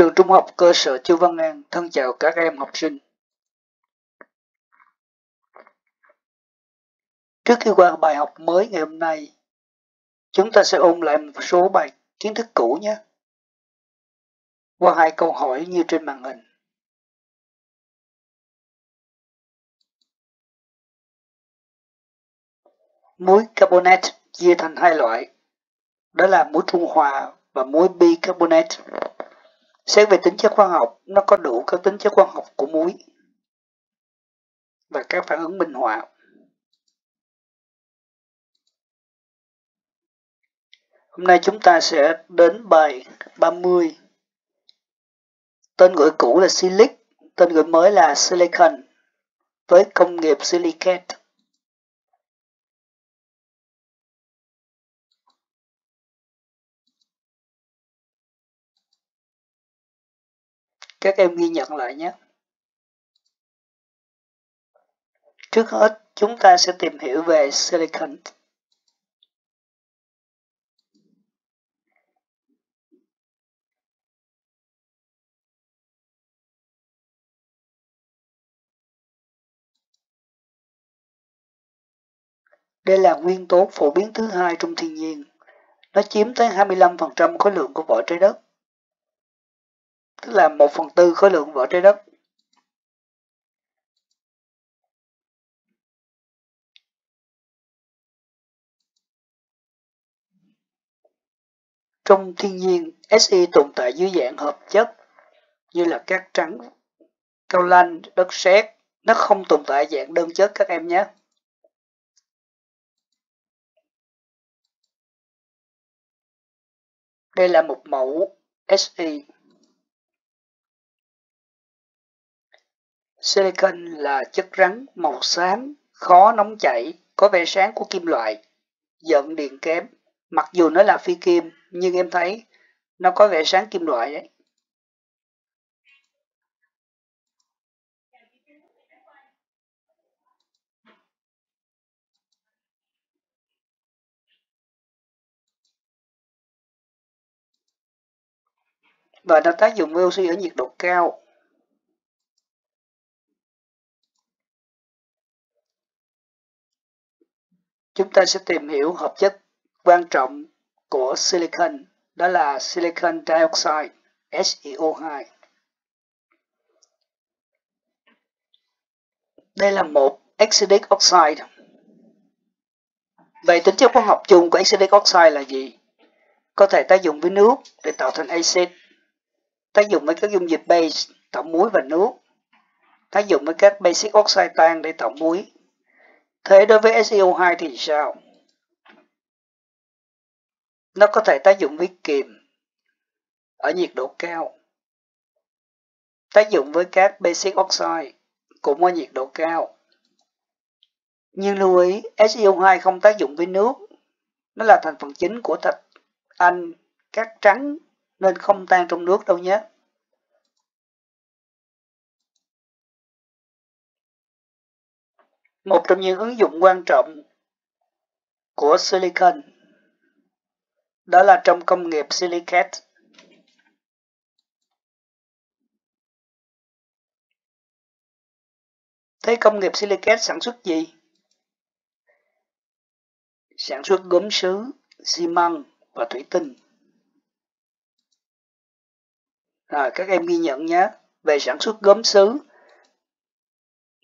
Trường Trung học cơ sở Chu Văn An thân chào các em học sinh. Trước khi qua bài học mới ngày hôm nay, chúng ta sẽ ôn lại một số bài kiến thức cũ nhé. Qua hai câu hỏi như trên màn hình. Muối carbonate chia thành hai loại, đó là muối trung hòa và muối bicarbonate. Xét về tính chất khoa học, nó có đủ các tính chất khoa học của muối và các phản ứng minh họa. Hôm nay chúng ta sẽ đến bài 30. Tên gọi cũ là silic, tên gọi mới là silicon với công nghiệp silicate. Các em ghi nhận lại nhé. Trước hết, chúng ta sẽ tìm hiểu về silicon. Đây là nguyên tố phổ biến thứ hai trong thiên nhiên. Nó chiếm tới 25% khối lượng của vỏ trái đất tức là 1 phần tư khối lượng vỏ trái đất. Trong thiên nhiên, SI tồn tại dưới dạng hợp chất như là cát trắng, cao lanh, đất sét. Nó không tồn tại dạng đơn chất các em nhé. Đây là một mẫu SI. Silicon là chất rắn màu xám, khó nóng chảy, có vẻ sáng của kim loại, dẫn điện kém. Mặc dù nó là phi kim, nhưng em thấy nó có vẻ sáng kim loại đấy. Và nó tác dụng với oxy ở nhiệt độ cao. Chúng ta sẽ tìm hiểu hợp chất quan trọng của silicon, đó là silicon dioxide, SiO2. Đây là một acidic oxide. Vậy tính chất hóa học chung của acidic oxide là gì? Có thể tác dụng với nước để tạo thành acid, tác dụng với các dung dịch base tạo muối và nước, tác dụng với các basic oxide tan để tạo muối, Thế đối với SEO2 thì sao? Nó có thể tác dụng với kiềm ở nhiệt độ cao. Tác dụng với các basic oxide cũng ở nhiệt độ cao. Nhưng lưu ý, SiO2 không tác dụng với nước. Nó là thành phần chính của thạch anh, cát trắng nên không tan trong nước đâu nhé. Một trong những ứng dụng quan trọng của silicon đó là trong công nghiệp silicate. Thế công nghiệp silicate sản xuất gì? Sản xuất gốm sứ, xi măng và thủy tinh. Rồi các em ghi nhận nhé. Về sản xuất gốm sứ,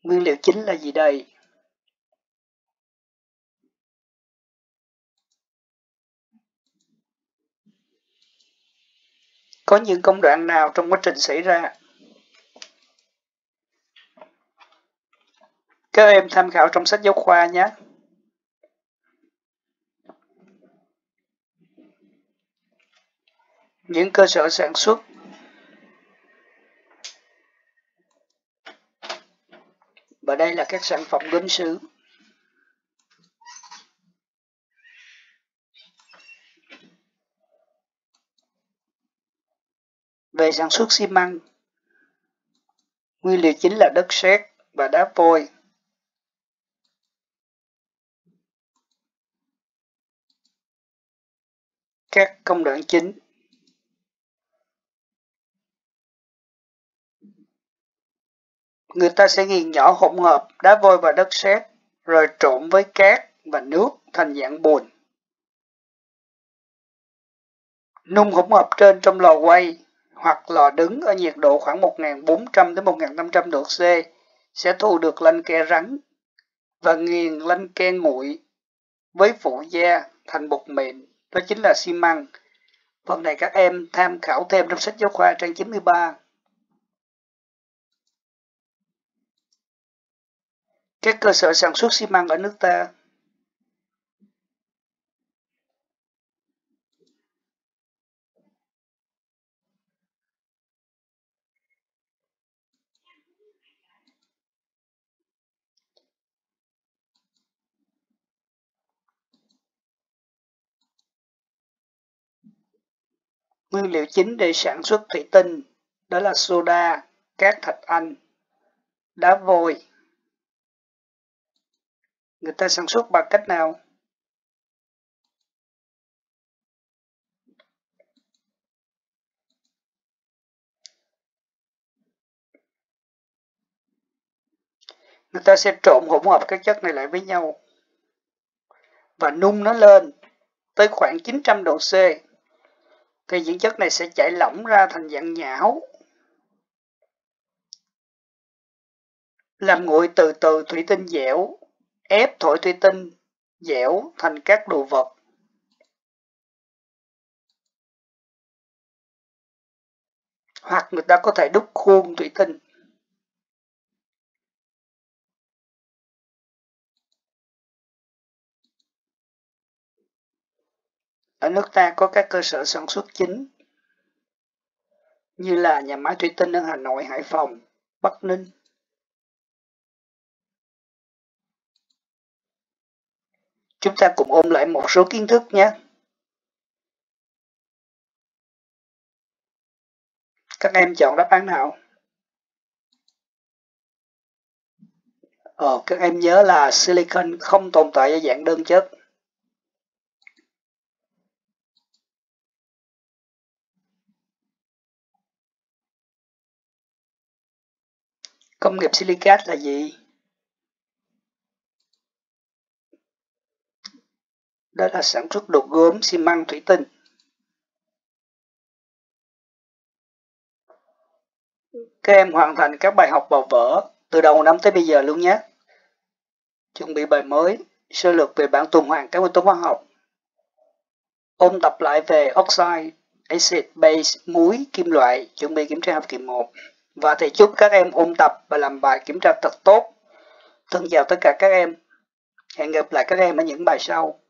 nguyên liệu chính là gì đây? Có những công đoạn nào trong quá trình xảy ra? Các em tham khảo trong sách giáo khoa nhé. Những cơ sở sản xuất Và đây là các sản phẩm gốm sứ. về sản xuất xi măng. Nguyên liệu chính là đất sét và đá vôi. Các công đoạn chính Người ta sẽ nghiền nhỏ hỗn hợp đá vôi và đất sét, rồi trộn với cát và nước thành dạng bùn. Nung hỗn hợp trên trong lò quay hoặc lò đứng ở nhiệt độ khoảng 1400 đến 1500 độ C sẽ thu được lanh ke rắn và nghiền lanh ke nguội với phụ gia thành bột mịn, đó chính là xi măng. Phần này các em tham khảo thêm trong sách giáo khoa trang 93. Các cơ sở sản xuất xi măng ở nước ta Nguyên liệu chính để sản xuất thủy tinh đó là soda, cát thạch anh, đá vôi. Người ta sản xuất bằng cách nào? Người ta sẽ trộn hỗn hợp các chất này lại với nhau và nung nó lên tới khoảng 900 độ C thì những chất này sẽ chảy lỏng ra thành dạng nhão. Làm nguội từ từ thủy tinh dẻo, ép thổi thủy tinh dẻo thành các đồ vật. Hoặc người ta có thể đúc khuôn thủy tinh. Ở nước ta có các cơ sở sản xuất chính như là nhà máy thủy tinh ở Hà Nội, Hải Phòng, Bắc Ninh. Chúng ta cùng ôm lại một số kiến thức nhé. Các em chọn đáp án nào? Ờ, các em nhớ là silicon không tồn tại ở dạng đơn chất. Công nghiệp silicat là gì? Đó là sản xuất đồ gốm, xi măng, thủy tinh. Các em hoàn thành các bài học vào vở từ đầu năm tới bây giờ luôn nhé. Chuẩn bị bài mới, sơ lược về bảng tuần hoàn các nguyên tố hóa học. Ôn tập lại về oxide, acid, base, muối, kim loại, chuẩn bị kiểm tra học kỳ 1 và thầy chúc các em ôn tập và làm bài kiểm tra thật tốt. Thân chào tất cả các em. Hẹn gặp lại các em ở những bài sau.